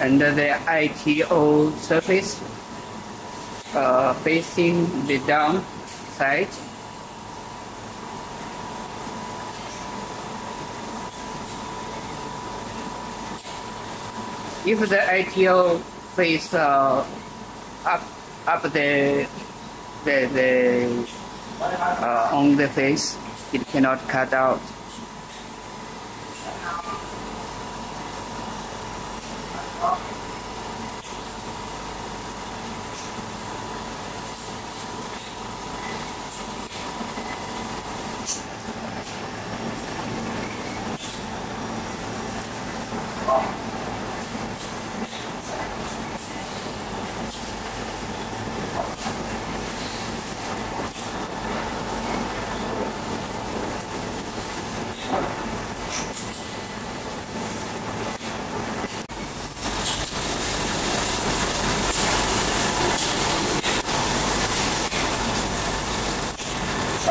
and the ITO surface uh, facing the down side. If the ITO face uh, up up the the, the uh, on the face, it cannot cut out.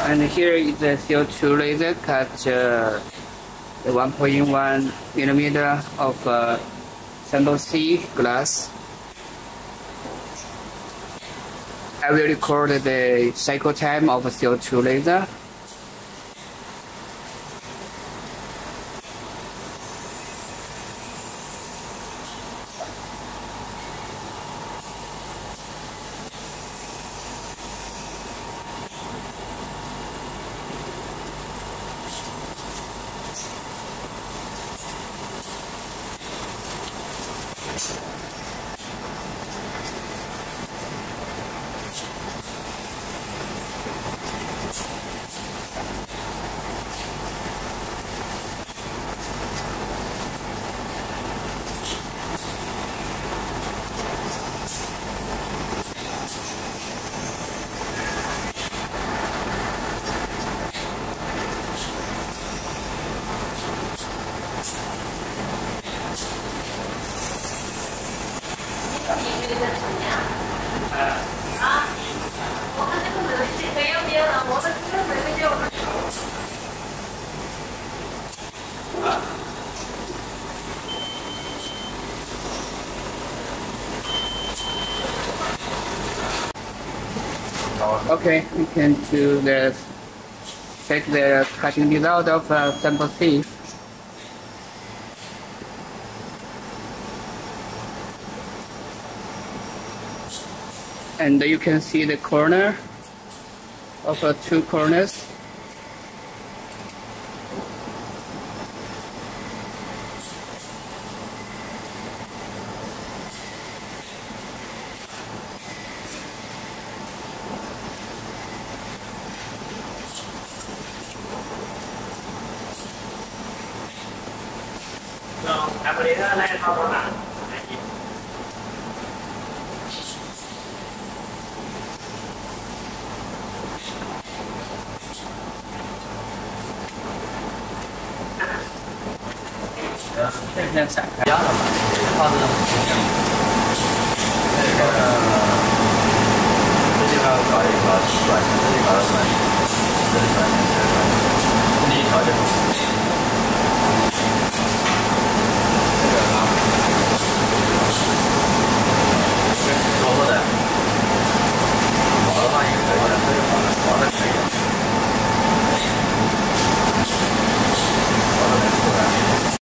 And here is the CO2 laser cut uh, the 1.1 millimeter of uh, sample C glass. I will record the cycle time of CO2 laser. it. Okay, we can do the check the cutting result of uh, sample C. And you can see the corner of uh, two corners. No, la moneda la he dejado por nada. Aquí. Đó, tiếp theo sạc gió là